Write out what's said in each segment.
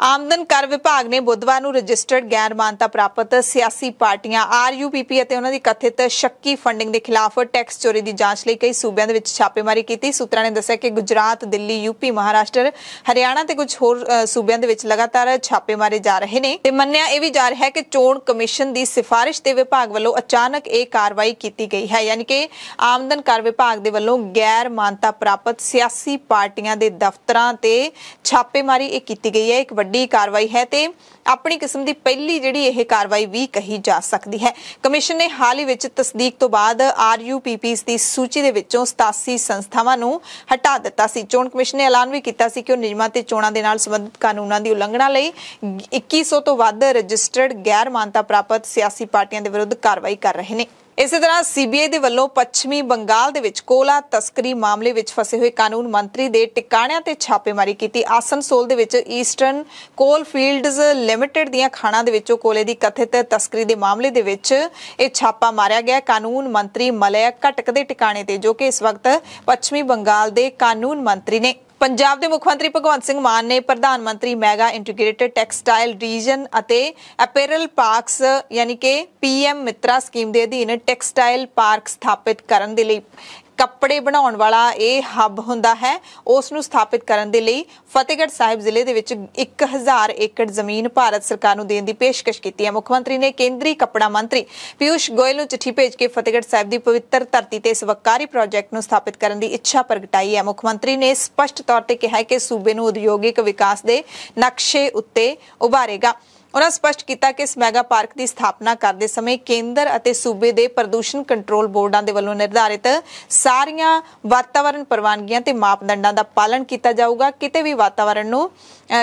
ਆਮਦਨ ਕਰ ਵਿਭਾਗ ਨੇ ਬੁੱਧਵਾਰ ਨੂੰ ਰਜਿਸਟਰਡ ਗੈਰ ਮਾਨਤਾ ਪ੍ਰਾਪਤ ਸਿਆਸੀ ਪਾਰਟੀਆਂ ਆਰਯੂਪੀਪੀ ਅਤੇ ਉਹਨਾਂ ਦੀ ਕਥਿਤ ਸ਼ੱਕੀ ਫੰਡਿੰਗ ਦੇ ਖਿਲਾਫ ਟੈਕਸ ਚੋਰੀ ਦੀ ਜਾਂਚ ਲਈ ਕਈ ਸੂਬਿਆਂ ਦੇ ਵਿੱਚ ਛਾਪੇਮਾਰੀ ਕੀਤੀ। ਸੂਤਰਾਂ ਨੇ ਦੱਸਿਆ ਕਿ ਗੁਜਰਾਤ, ਦਿੱਲੀ ਯੂਪੀ ਮਹਾਰਾਸ਼ਟਰ, ਹਰਿਆਣਾ ਤੇ ਕੁਝ ਹੋਰ ਸੂਬਿਆਂ ਦੇ ਵਿੱਚ ਲਗਾਤਾਰ ਛਾਪੇ ਮਾਰੇ ਜਾ ਰਹੇ ਨੇ। ਤੇ ਮੰਨਿਆ ਇਹ ਵੀ ਜਾ ਰਿਹਾ ਹੈ ਕਿ ਚੋਣ ਕਮਿਸ਼ਨ ਦੀ ਸਿਫਾਰਿਸ਼ ਤੇ ਵਿਭਾਗ ਵੱਲੋਂ ਅਚਾਨਕ ਇਹ ਕਾਰਵਾਈ ਕੀਤੀ ਗਈ ਹੈ। ਯਾਨੀ ਕਿ ਆਮਦਨ ਕਰ ਵਿਭਾਗ ਦੇ ਵੱਲੋਂ ਗੈਰ ਮਾਨਤਾ ਪ੍ਰਾਪਤ ਸਿਆਸੀ ਪਾਰਟੀਆਂ ਦੇ ਦਫ਼ਤਰਾਂ ਤੇ ਛਾਪੇਮਾਰੀ ਇਹ ਕੀਤੀ ਗਈ ਹੈ। ਇੱਕ ਵੱਡੀ ਕਾਰਵਾਈ ਹੈ ਤੇ ਆਪਣੀ ਕਿਸਮ ਦੀ ਪਹਿਲੀ ਜਿਹੜੀ ਇਹ ਕਾਰਵਾਈ ਵੀ ਕਹੀ ਜਾ ਸਕਦੀ ਹੈ। ਕਮਿਸ਼ਨ ਨੇ ਹਾਲ ਹੀ ਵਿੱਚ ਤਸਦੀਕ ਤੋਂ ਬਾਅਦ ਆਰਯੂਪੀਪੀਸ ਦੀ ਸੂਚੀ ਦੇ ਵਿੱਚੋਂ 87 ਸੰਸਥਾਵਾਂ ਨੂੰ ਹਟਾ ਦਿੱਤਾ ਸੀ। ਚੋਣ ਕਮਿਸ਼ਨ ਨੇ ਐਲਾਨ ਵੀ ਕੀਤਾ ਸੀ ਕਿ ਉਹ ਨਿਯਮਾਂ ਤੇ ਚੋਣਾਂ ਦੇ ਨਾਲ ਸੰਬੰਧਿਤ ਕਾਨੂੰਨਾਂ ਦੀ ਉਲੰਘਣਾ ਲਈ 2100 ਤੋਂ ਵੱਧ ਰਜਿਸਟਰਡ ਗੈਰ ਮਾਨਤਾ ਪ੍ਰਾਪਤ ਸਿਆਸੀ ਪਾਰਟੀਆਂ ਦੇ ਵਿਰੁੱਧ ਕਾਰਵਾਈ ਕਰ ਰਹੇ ਨੇ। ਇਸੇ ਤਰ੍ਹਾਂ ਸੀਬੀਆਈ ਦੇ ਵੱਲੋਂ ਪੱਛਮੀ ਬੰਗਾਲ ਦੇ ਵਿੱਚ ਕੋਲਾ ਤਸਕਰੀ ਮਾਮਲੇ ਵਿੱਚ ਫਸੇ ਹੋਏ ਕਾਨੂੰਨ ਮੰਤਰੀ ਦੇ ਟਿਕਾਣਿਆਂ ਤੇ ਛਾਪੇਮਾਰੀ ਕੀਤੀ। ਆਸਨਸੋਲ ਦੇ ਵਿੱਚ ਈਸਟਰਨ ਕੋਲ ਫੀਲਡਜ਼ ਲਿਮਟਿਡ ਦੀਆਂ ਖਾਣਾਂ ਦੇ ਵਿੱਚੋਂ ਕੋਲੇ ਦੀ ਕਥਿਤ ਤਸਕਰੀ ਦੇ ਮਾਮਲੇ ਦੇ ਵਿੱਚ ਇਹ ਛਾਪਾ ਮਾਰਿਆ ਗਿਆ। ਕਾਨੂੰਨ ਮੰਤਰੀ ਮਲਯਾ ਘਟਕ ਦੇ ਟਿਕਾਣੇ ਤੇ, ਜੋ ਕਿ ਇਸ ਵਕਤ ਪੱਛਮੀ ਬੰਗਾਲ ਦੇ ਕਾਨੂੰਨ ਮੰਤਰੀ ਨੇ। ਪੰਜਾਬ ਦੇ ਮੁੱਖ ਮੰਤਰੀ ਭਗਵੰਤ ਸਿੰਘ ਮਾਨ ਨੇ ਪ੍ਰਧਾਨ ਮੰਤਰੀ mega integrated textile region and apparel parks, ਯਾਨੀ ਕਿ ਪੀਐਮ ਮਿੱਤਰਾ ਸਕੀਮ ਦੇ ਅਧੀਨ ਟੈਕਸਟਾਈਲ ਪਾਰਕ ਸਥਾਪਿਤ ਕਰਨ ਦੇ ਲਈ ਕੱਪੜੇ ਬਣਾਉਣ ਵਾਲਾ ਇਹ ਹੱਬ ਹੁੰਦਾ ਹੈ। ਉਸ ਨੂੰ ਸਥਾਪਿਤ ਕਰਨ ਦੇ ਲਈ ਫਤਿਹਗੜ੍ਹ ਸਾਹਿਬ ਜ਼ਿਲ੍ਹੇ ਦੇ ਵਿੱਚ 1000 ਏਕੜ ਜ਼ਮੀਨ ਭਾਰਤ ਸਰਕਾਰ ਨੂੰ ਦੇਣ ਦੀ ਪੇਸ਼ਕਸ਼ ਕੀਤੀ ਹੈ। ਮੁੱਖ ਮੰਤਰੀ ਨੇ ਕੇਂਦਰੀ ਕੱਪੜਾ ਮੰਤਰੀ ਪਿਊਸ਼ ਗੋਇਲ ਨੂੰ ਚਿੱਠੀ ਭੇਜ ਕੇ ਫਤਿਹਗੜ੍ਹ ਸਾਹਿਬ ਦੀ ਪਵਿੱਤਰ ਧਰਤੀ ਤੇ ਇਸ ਵਕਾਰੀ ਪ੍ਰੋਜੈਕਟ ਨੂੰ ਸਥਾਪਿਤ ਕਰਨ ਦੀ ਇੱਛਾ ਪ੍ਰਗਟਾਈ ਹੈ। ਮੁੱਖ ਮੰਤਰੀ ਨੇ ਸਪਸ਼ਟ ਤੌਰ ਤੇ ਕਿਹਾ ਕਿ ਸੂਬੇ ਨੂੰ ਉਦਯੋਗਿਕ ਵਿਕਾਸ ਦੇ ਨਕਸ਼ੇ ਉੱਤੇ ਉਭਾਰੇਗਾ। ਉਹਨਾਂ ਸਪਸ਼ਟ ਕੀਤਾ ਕਿ ਇਸ ਮੈਗਾ ਪਾਰਕ ਦੀ ਸਥਾਪਨਾ ਕਰਦੇ ਸਮੇਂ ਕੇਂਦਰ ਅਤੇ ਸੂਬੇ ਦੇ ਪ੍ਰਦੂਸ਼ਣ ਕੰਟਰੋਲ ਬੋਰਡਾਂ ਦੇ ਵੱਲੋਂ ਨਿਰਧਾਰਿਤ ਸਾਰੀਆਂ ਵਾਤਾਵਰਣ ਪ੍ਰਵਾਨਗੀਆਂ ਤੇ ਮਾਪਦੰਡਾਂ ਦਾ ਪਾਲਣ ਕੀਤਾ ਜਾਊਗਾ। ਕਿਤੇ ਵੀ ਵਾਤਾਵਰਣ ਨੂੰ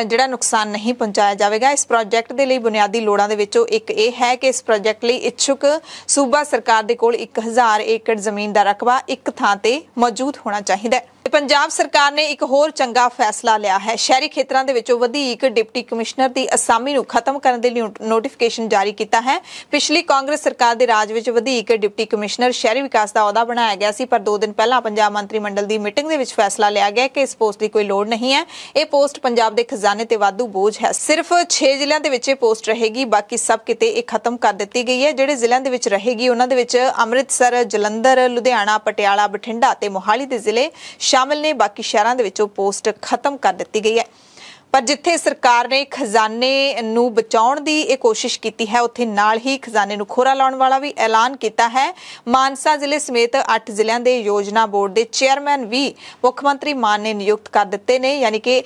ਜਿਹੜਾ ਨੁਕਸਾਨ ਨਹੀਂ ਪਹੁੰਚਾਇਆ ਜਾਵੇਗਾ, ਇਸ ਪ੍ਰੋਜੈਕਟ ਦੇ ਲਈ ਬੁਨਿਆਦੀ ਲੋੜਾਂ ਦੇ ਵਿੱਚੋਂ ਇੱਕ ਇਹ ਹੈ ਕਿ ਇਸ ਪ੍ਰੋਜੈਕਟ ਲਈ ਇੱਛੁਕ ਸੂਬਾ ਸਰਕਾਰ ਦੇ ਕੋਲ 1000 ਏਕੜ ਜ਼ਮੀਨ ਦਾ ਰਕਬਾ ਇੱਕ ਥਾਂ ਤੇ ਮੌਜੂਦ ਹੋਣਾ ਚਾਹੀਦਾ ਹੈ। ਤੇ ਪੰਜਾਬ ਸਰਕਾਰ ਨੇ ਇੱਕ ਹੋਰ ਚੰਗਾ ਫੈਸਲਾ ਲਿਆ ਹੈ। ਸ਼ਹਿਰੀ ਖੇਤਰਾਂ ਦੇ ਵਿੱਚੋਂ ਵਧੇਕ ਡਿਪਟੀ ਕਮਿਸ਼ਨਰ ਦੀ ਅਸਾਮੀ ਨੂੰ ਖਤਮ ਕਰਨ ਦੇ ਲਈ ਨੋਟੀਫਿਕੇਸ਼ਨ ਜਾਰੀ ਕੀਤਾ ਹੈ। ਪਿਛਲੀ ਕਾਂਗਰਸ ਸਰਕਾਰ ਦੇ ਰਾਜ ਵਿੱਚ ਵਧੀਕ ਡਿਪਟੀ ਕਮਿਸ਼ਨਰ ਸ਼ਹਿਰੀ ਵਿਕਾਸ ਦਾ ਅਹੁਦਾ ਬਣਾਇਆ ਗਿਆ ਸੀ, ਪਰ 2 ਦਿਨ ਪਹਿਲਾਂ ਪੰਜਾਬ ਮੰਤਰੀ ਮੰਡਲ ਦੀ ਮੀਟਿੰਗ ਦੇ ਵਿੱਚ ਫੈਸਲਾ ਲਿਆ ਗਿਆ ਕਿ ਇਸ ਪੋਸਟ ਦੀ ਕੋਈ ਲੋੜ ਨਹੀਂ ਹੈ। ਇਹ ਪੋਸਟ ਪੰਜਾਬ ਦੇ ਖਜ਼ਾਨੇ ਤੇ ਵਾਧੂ ਬੋਝ ਹੈ। ਸਿਰਫ 6 ਜ਼ਿਲ੍ਹਿਆਂ ਦੇ ਵਿੱਚ ਇਹ ਪੋਸਟ ਰਹੇਗੀ, ਬਾਕੀ ਸਭ ਕਿਤੇ ਇਹ ਖਤਮ ਕਰ ਦਿੱਤੀ ਗਈ ਹੈ। ਜਿਹੜੇ ਜ਼ਿਲ੍ਹਿਆਂ ਦੇ ਵਿੱਚ ਰਹੇਗੀ, ਉਹਨਾਂ ਦੇ ਵਿੱਚ ਅੰਮ੍ਰਿਤਸਰ, ਜਲੰਧਰ, ਲੁਧਿਆਣਾ, ਪਟਿਆਲਾ, ਬਠਿੰਡਾ ਤੇ ਮੋਹਾਲੀ ਦੇ ਜ਼ਿਲ੍ਹੇ ਸ਼ਾਮਲ ਨੇ ਬਾਕੀ ਸ਼ਹਿਰਾਂ ਦੇ ਵਿੱਚੋਂ ਪੋਸਟ ਖਤਮ ਕਰ ਦਿੱਤੀ ਗਈ ਹੈ। ਪਰ ਜਿੱਥੇ ਸਰਕਾਰ ਨੇ ਖਜ਼ਾਨੇ ਨੂੰ ਬਚਾਉਣ ਦੀ ਇਹ ਕੋਸ਼ਿਸ਼ ਕੀਤੀ ਹੈ, ਉੱਥੇ ਨਾਲ ਹੀ ਖਜ਼ਾਨੇ ਨੂੰ ਖੋਰਾ ਲਾਉਣ ਵਾਲਾ ਵੀ ਐਲਾਨ ਕੀਤਾ ਹੈ। ਮਾਨਸਾ ਜ਼ਿਲ੍ਹੇ ਸਮੇਤ 8 ਜ਼ਿਲ੍ਹਿਆਂ ਦੇ ਯੋਜਨਾ ਬੋਰਡ ਦੇ ਚੇਅਰਮੈਨ ਵੀ ਮੁੱਖ ਮੰਤਰੀ ਮਾਨ ਨੇ ਨਿਯੁਕਤ ਕਰ ਦਿੱਤੇ ਨੇ। ਯਾਨੀ ਕਿ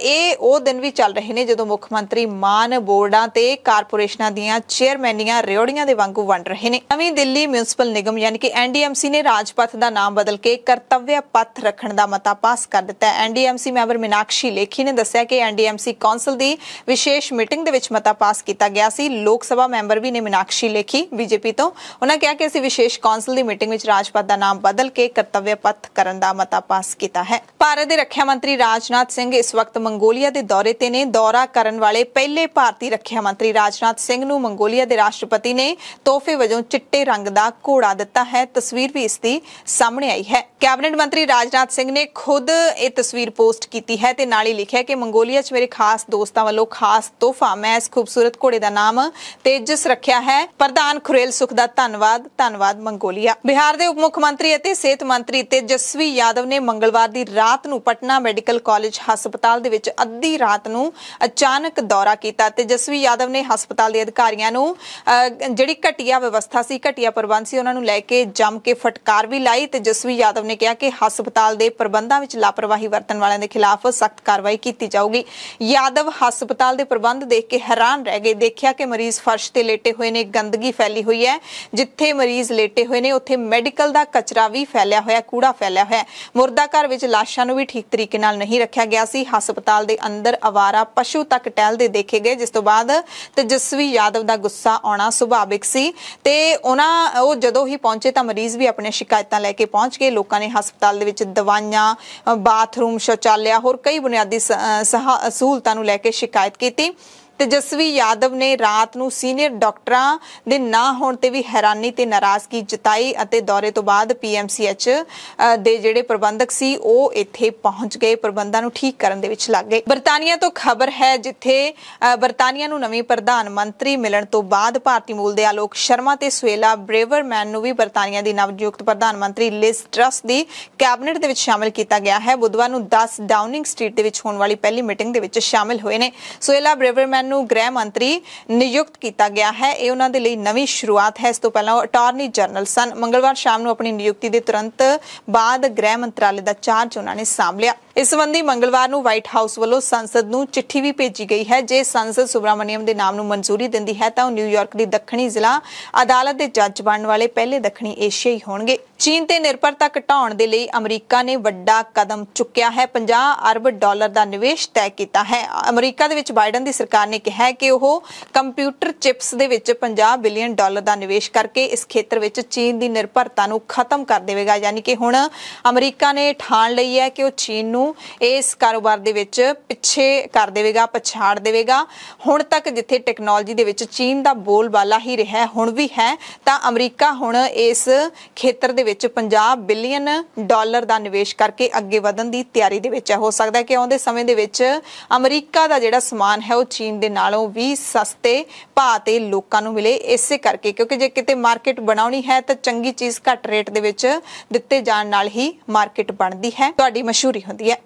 ਇਹ ਉਹ ਦਿਨ ਵੀ ਚੱਲ ਰਹੇ ਨੇ ਜਦੋਂ ਮੁੱਖ ਮੰਤਰੀ ਮਾਨ ਬੋਰਡਾਂ ਤੇ ਕਾਰਪੋਰੇਸ਼ਨਾਂ ਦੀਆਂ ਚੇਅਰਮੈਨੀਆਂ ਰਿਓੜੀਆਂ ਦੇ ਵਾਂਗੂ ਵੰਡ ਰਹੇ ਨੇ। ਨਵੀਂ ਦਿੱਲੀ ਮਿਊਨਿਸਪਲ ਨਿਗਮ ਯਾਨੀ ਕਿ ਐਨਡੀਐਮਸੀ ਨੇ ਰਾਜਪਥ ਦਾ ਨਾਮ ਬਦਲ ਕੇ ਕਰਤਵਯ ਪਥ ਰੱਖਣ ਦਾ ਮਤਾ ਪਾਸ ਕਰ ਦਿੱਤਾ ਹੈ। ਐਨਡੀਐਮਸੀ ਮੈਂਬਰ ਮੀਨਾਕਸ਼ੀ ਲੇਖੀ ਨੇ ਦੱਸਿਆ ਕਿ ਐਨਡੀਐਮਸੀ ਕੌਂਸਲ ਦੀ ਵਿਸ਼ੇਸ਼ ਮੀਟਿੰਗ ਦੇ ਵਿੱਚ ਮਤਾ ਪਾਸ ਕੀਤਾ ਗਿਆ ਸੀ। ਲੋਕ ਸਭਾ ਮੈਂਬਰ ਵੀ ਨੇ ਮੀਨਾਕਸ਼ੀ ਲੇਖੀ ਬੀਜੇਪੀ ਤੋਂ। ਉਹਨਾਂ ਕਿਹਾ ਕਿ ਅਸੀਂ ਵਿਸ਼ੇਸ਼ ਕੌਂਸਲ ਦੀ ਮੀਟਿੰਗ ਵਿੱਚ ਰਾਜਪਥ ਦਾ ਨਾਮ ਬਦਲ ਕੇ ਕਰਤੱਵਯ ਪਥ ਕਰਨ ਦਾ ਮਤਾ ਪਾਸ ਕੀਤਾ ਹੈ। ਭਾਰਤ ਦੇ ਰੱਖਿਆ ਮੰਤਰੀ ਰਾਜਨਾਥ ਸਿੰਘ ਇਸ ਵਕਤ ਮੰਗੋਲੀਆ ਦੇ ਦੌਰੇ ਤੇ ਨੇ। ਦੌਰਾ ਕਰਨ ਵਾਲੇ ਪਹਿਲੇ ਭਾਰਤੀ ਰੱਖਿਆ ਮੰਤਰੀ ਰਾਜਨਾਥ ਸਿੰਘ ਨੂੰ ਮੰਗੋਲੀਆ ਦੇ ਰਾਸ਼ਟਰਪਤੀ ਨੇ ਤੋਹਫੇ ਵਜੋਂ ਚਿੱਟੇ ਰੰਗ ਦਾ ਘੋੜਾ ਦਿੱਤਾ ਹੈ। ਤਸਵੀਰ ਵੀ ਇਸ ਦੀ ਸਾਹਮਣੇ ਆਈ ਹੈ। ਕੈਬਨਿਟ ਮੰਤਰੀ ਰਾਜਨਾਥ ਸਿੰਘ ਨੇ ਖੁਦ ਇਹ ਤਸਵੀਰ ਪੋਸਟ ਕੀਤੀ ਹੈ ਤੇ ਨਾਲ ਹੀ ਲਿਖਿਆ ਕਿ ਮੰਗੋਲੀਆ 'ਚ ਮੇਰੇ ਖਾਸ ਦੋਸਤਾਂ ਵੱਲੋਂ ਖਾਸ ਤੋਹਫਾ। ਮੈਂ ਇਸ ਖੂਬਸੂਰਤ ਘੋੜੇ ਦਾ ਨਾਮ ਤੇਜਸ ਰੱਖਿਆ ਹੈ, ਪ੍ਰਧਾਨ ਖੁਰੇਲ ਸੁਖ ਦਾ ਧੰਨਵਾਦ ਧੰਨਵਾਦ ਮੰਗੋਲੀਆ। ਬਿਹਾਰ ਦੇ ਉਪ ਮੁੱਖ ਮੰਤਰੀ ਅਤੇ ਸਿਹਤ ਮੰਤਰੀ ਤੇਜਸਵੀ ਯਾਦਵ ਨੇ ਮੰਗਲਵਾਰ ਦੀ ਰਾਤ ਨੂੰ ਪਟਨਾ ਮੈਡੀਕਲ ਕਾਲਜ ਹਸਪਤਾਲ ਦੇ ਵਿੱਚ ਅੱਧੀ ਰਾਤ ਨੂੰ ਅਚਾਨਕ ਦੌਰਾ ਕੀਤਾ। ਤੇਜਸਵੀ ਯਾਦਵ ਨੇ ਹਸਪਤਾਲ ਦੇ ਅਧਿਕਾਰੀਆਂ ਨੂੰ ਜਿਹੜੀ ਘਟੀਆ ਵਿਵਸਥਾ ਸੀ, ਘਟੀਆ ਪ੍ਰਬੰਧ ਸੀ, ਉਹਨਾਂ ਨੂੰ ਲੈ ਕੇ ਜੰਮ ਕੇ ਫਟਕਾਰ ਵੀ ਲਾਈ। ਤੇ ਜਸਵੀ ਯਾਦਵ ਨੇ ਕਿਹਾ ਕਿ ਹਸਪਤਾਲ ਦੇ ਪ੍ਰਬੰਧਾਂ ਵਿੱਚ ਲਾਪਰਵਾਹੀ ਵਰਤਣ ਵਾਲਿਆਂ ਦੇ ਖਿਲਾਫ ਸਖਤ ਕਾਰਵਾਈ ਕੀਤੀ ਜਾਊਗੀ। ਯਾਦਵ ਹਸਪਤਾਲ ਦੇ ਪ੍ਰਬੰਧ ਦੇਖ ਕੇ ਹੈਰਾਨ ਰਹਿ ਗਏ। ਦੇਖਿਆ ਕਿ ਮਰੀਜ਼ ਫਰਸ਼ ਤੇ ਲੇਟੇ ਹੋਏ ਨੇ, ਗੰਦਗੀ ਫੈਲੀ ਹੋਈ ਹੈ। ਜਿੱਥੇ ਮਰੀਜ਼ ਲੇਟੇ ਹੋਏ ਨੇ, ਉੱਥੇ ਮੈਡੀਕਲ ਦਾ ਕਚਰਾ ਵੀ ਫੈਲਿਆ ਹੋਇਆ, ਕੂੜਾ ਫੈਲਿਆ ਹੋਇਆ ਮੁਰਦਾ ਘਰ ਵਿੱਚ ਲਾਸ਼ਾਂ ਨੂੰ ਵੀ ਠੀਕ ਤਰੀਕੇ ਨਾਲ ਨਹੀਂ ਰੱਖਿਆ ਗਿਆ ਸੀ। ਹਸਪਤਾਲ ਦੇ ਅੰਦਰ ਆਵਾਰਾ ਪਸ਼ੂ ਤੱਕ ਟਹਿਲਦੇ ਦੇਖੇ ਗਏ, ਜਿਸ ਤੋਂ ਬਾਅਦ ਤੇਜਸਵੀ ਯਾਦਵ ਦਾ ਗੁੱਸਾ ਆਉਣਾ ਸੁਭਾਵਿਕ ਸੀ। ਤੇ ਉਹਨਾਂ, ਉਹ ਜਦੋਂ ਹੀ ਪਹੁੰਚੇ ਤਾਂ ਮਰੀਜ਼ ਵੀ ਆਪਣੀਆਂ ਸ਼ਿਕਾਇਤਾਂ ਲੈ ਕੇ ਪਹੁੰਚ ਗਏ। ਲੋਕਾਂ ਨੇ ਹਸਪਤਾਲ ਦੇ ਵਿੱਚ ਦਵਾਈਆਂ ਬਾਥਰੂਮ ਸ਼ੌਚਾਲਿਆ ਹੋਰ ਕਈ ਬੁਨਿਆਦੀ ਸ- ਸਹੂਲਤਾਂ ਨੂੰ ਲੈ ਕੇ ਸ਼ਿਕਾਇਤ ਕੀਤੀ। ਤੇਜਸਵੀ ਯਾਦਵ ਨੇ ਰਾਤ ਨੂੰ ਸੀਨੀਅਰ ਡਾਕਟਰਾਂ ਦੇ ਨਾ ਹੋਣ ਤੇ ਵੀ ਹੈਰਾਨੀ ਤੇ ਨਾਰਾਜ਼ਗੀ ਜਤਾਈ ਅਤੇ ਦੌਰੇ ਤੋਂ ਬਾਅਦ ਪੀਐਮਸੀਐਚ ਦੇ ਜਿਹੜੇ ਪ੍ਰਬੰਧਕ ਸੀ, ਉਹ ਇੱਥੇ ਪਹੁੰਚ ਗਏ, ਪ੍ਰਬੰਧਾਂ ਨੂੰ ਠੀਕ ਕਰਨ ਦੇ ਵਿੱਚ ਲੱਗ ਗਏ। ਬਰਤਾਨੀਆ ਤੋਂ ਖਬਰ ਹੈ ਜਿੱਥੇ ਬਰਤਾਨੀਆ ਨੂੰ ਨਵੀਂ ਪ੍ਰਧਾਨ ਮੰਤਰੀ ਮਿਲਣ ਤੋਂ ਬਾਅਦ ਭਾਰਤੀ ਮੂਲ ਦੇ ਆਲੋਕ ਸ਼ਰਮਾ ਤੇ ਸੁਏਲਾ ਬ੍ਰੇਵਰਮੈਨ ਨੂੰ ਵੀ ਬਰਤਾਨੀਆ ਦੀ ਨਵਨਿਯੁਕਤ ਪ੍ਰਧਾਨ ਮੰਤਰੀ ਲਿਸ ਟਰਸ ਦੀ ਕੈਬਨਿਟ ਦੇ ਵਿੱਚ ਸ਼ਾਮਿਲ ਕੀਤਾ ਗਿਆ ਹੈ। ਬੁੱਧਵਾਰ ਨੂੰ 10 ਡਾਊਨਿੰਗ ਸਟਰੀਟ ਦੇ ਵਿੱਚ ਹੋਣ ਵਾਲੀ ਪਹਿਲੀ ਮੀਟਿੰਗ ਦੇ ਵਿੱਚ ਸ਼ਾਮਿਲ ਹੋਏ ਨੇ। ਸੁਏਲਾ ਬ੍ਰੇਵਰਮੈਨ ਨੂੰ ਗ੍ਰਹਿ ਮੰਤਰੀ ਨਿਯੁਕਤ ਕੀਤਾ ਗਿਆ ਹੈ। ਇਹ ਉਹਨਾਂ ਦੇ ਲਈ ਨਵੀਂ ਸ਼ੁਰੂਆਤ ਹੈ। ਇਸ ਤੋਂ ਪਹਿਲਾਂ ਉਹ ਅਟਾਰਨੀ ਜਨਰਲ ਸਨ। ਮੰਗਲਵਾਰ ਸ਼ਾਮ ਨੂੰ ਆਪਣੀ ਨਿਯੁਕਤੀ ਦੇ ਤੁਰੰਤ ਬਾਅਦ ਗ੍ਰਹਿ ਮੰਤਰਾਲੇ ਦਾ ਚਾਰਜ ਉਹਨਾਂ ਨੇ ਸਾਂਭ ਲਿਆ। ਇਸ ਸੰਬੰਧੀ ਮੰਗਲਵਾਰ ਨੂੰ ਵਾਈਟ ਹਾਊਸ ਵੱਲੋਂ ਸੰਸਦ ਨੂੰ ਚਿੱਠੀ ਵੀ ਭੇਜੀ ਗਈ ਹੈ। ਜੇ ਸੰਸਦ ਸੁਬਰਾਮਨੀਅਮ ਦੇ ਨਾਮ ਨੂੰ ਮਨਜ਼ੂਰੀ ਦਿੰਦੀ ਹੈ, ਤਾਂ ਉਹ ਨਿਊਯਾਰਕ ਦੀ ਦੱਖਣੀ ਜ਼ਿਲ੍ਹਾ ਅਦਾਲਤ ਦੇ ਜੱਜ ਬਣਨ ਵਾਲੇ ਪਹਿਲੇ ਦੱਖਣੀ ਏਸ਼ੀਆਈ ਹੋਣਗੇ। ਚੀਨ ਤੇ ਨਿਰਭਰਤਾ ਘਟਾਉਣ ਦੇ ਲਈ ਅਮਰੀਕਾ ਨੇ ਵੱਡਾ ਕਦਮ ਚੁੱਕਿਆ ਹੈ। 50 ਅਰਬ ਡਾਲਰ ਦਾ ਨਿਵੇਸ਼ ਤੈਅ ਕੀਤਾ ਹੈ। ਅਮਰੀਕਾ ਦੇ ਵਿੱਚ ਬਾਈਡਨ ਦੀ ਸਰਕਾਰ ਨੇ ਕਿਹਾ ਕਿ ਉਹ ਕੰਪਿਊਟਰ ਚਿਪਸ ਦੇ ਵਿੱਚ 50 ਬਿਲੀਅਨ ਡਾਲਰ ਦਾ ਨਿਵੇਸ਼ ਕਰਕੇ ਇਸ ਖੇਤਰ ਵਿੱਚ ਚੀਨ ਦੀ ਨਿਰਭਰਤਾ ਨੂੰ ਖਤਮ ਕਰ ਦੇਵੇਗਾ। ਯਾਨੀ ਕਿ ਹੁਣ ਅਮਰੀਕਾ ਨੇ ਠਾਣ ਲਈ ਹੈ ਕਿ ਉਹ ਚੀਨ ਨੂੰ ਇਸ ਕਾਰੋਬਾਰ ਦੇ ਵਿੱਚ ਪਿੱਛੇ ਕਰ ਦੇਵੇਗਾ, ਪਛਾੜ ਦੇਵੇਗਾ। ਹੁਣ ਤੱਕ ਜਿੱਥੇ ਟੈਕਨੋਲੋਜੀ ਦੇ ਵਿੱਚ ਚੀਨ ਦਾ ਬੋਲਬਾਲਾ ਹੀ ਰਿਹਾ ਹੁਣ ਵੀ ਹੈ, ਤਾਂ ਅਮਰੀਕਾ ਹੁਣ ਇਸ ਖੇਤਰ ਦੇ ਵਿੱਚ 50 ਬਿਲੀਅਨ ਡਾਲਰ ਦਾ ਨਿਵੇਸ਼ ਕਰਕੇ ਅੱਗੇ ਵਧਣ ਦੀ ਤਿਆਰੀ ਦੇ ਵਿੱਚ ਹੈ। ਹੋ ਸਕਦਾ ਹੈ ਕਿ ਆਉਂਦੇ ਸਮੇਂ ਦੇ ਵਿੱਚ ਅਮਰੀਕਾ ਦਾ ਜਿਹੜਾ ਸਮਾਨ ਹੈ, ਉਹ ਚੀਨ ਦੇ ਨਾਲੋਂ ਵੀ ਸਸਤੇ ਭਾਅ ਤੇ ਲੋਕਾਂ ਨੂੰ ਮਿਲੇ ਇਸੇ ਕਰਕੇ, ਕਿਉਂਕਿ ਜੇ ਕਿਤੇ ਮਾਰਕੀਟ ਬਣਾਉਣੀ ਹੈ ਤਾਂ ਚੰਗੀ ਚੀਜ਼ ਘੱਟ ਰੇਟ ਦੇ ਵਿੱਚ ਦਿੱਤੇ ਜਾਣ ਨਾਲ ਹੀ ਮਾਰਕੀਟ ਬਣਦੀ ਹੈ। ਤੁਹਾਡੀ ਮਸ਼ਹੂਰੀ ਹੁੰਦੀ ਹੈ।